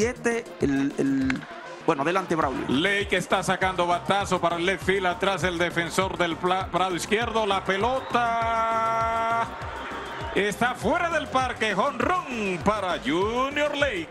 7, el, bueno, delante Braulio. Lake está sacando batazo para el left field atrás el defensor del prado izquierdo. La pelota está fuera del parque. Honrón para Junior Lake.